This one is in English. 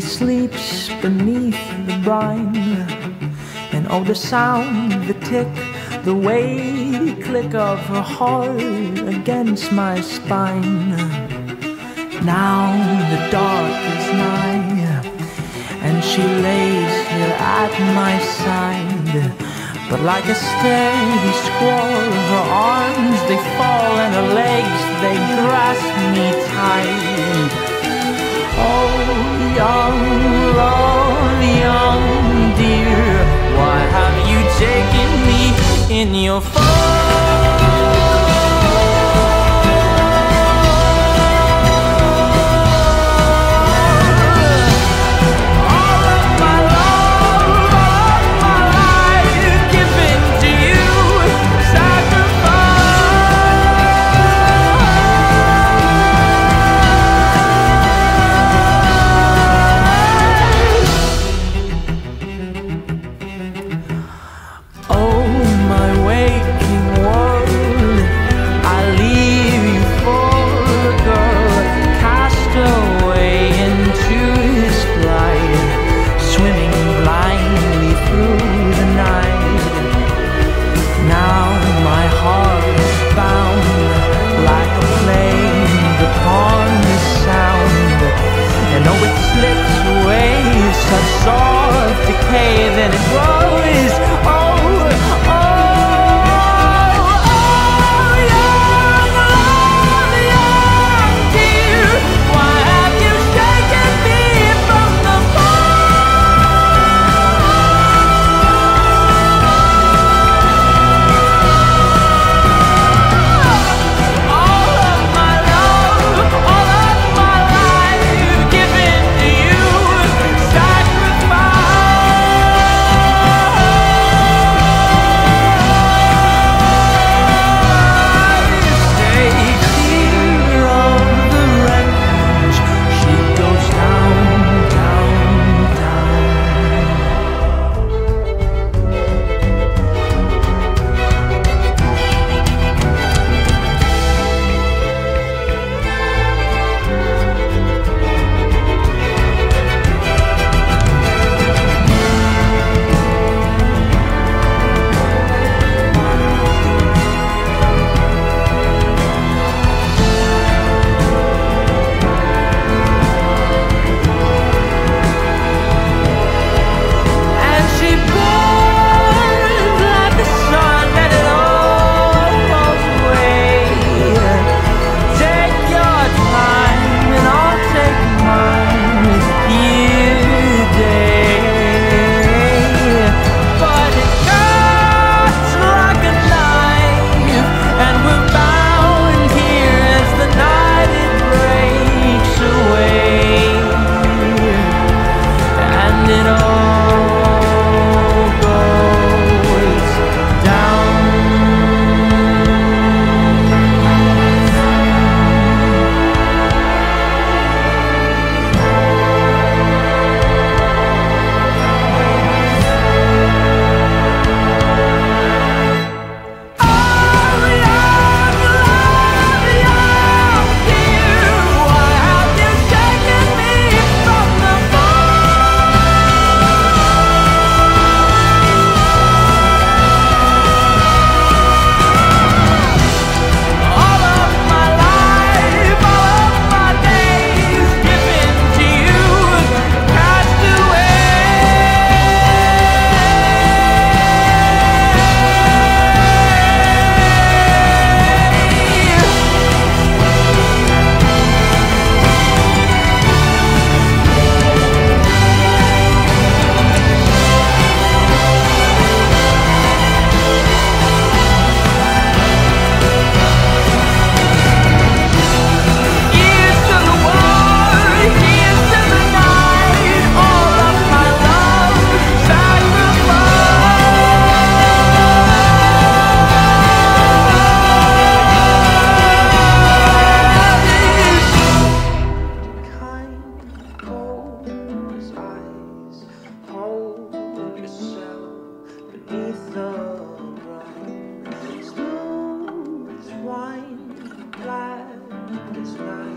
Sleeps beneath the brine, and oh, the sound, the tick, the way click of her heart against my spine. Now the dark is nigh, and she lays here at my side. But like a steady squall, her arms they fall and her legs they grasp me tight. in your phone. tonight.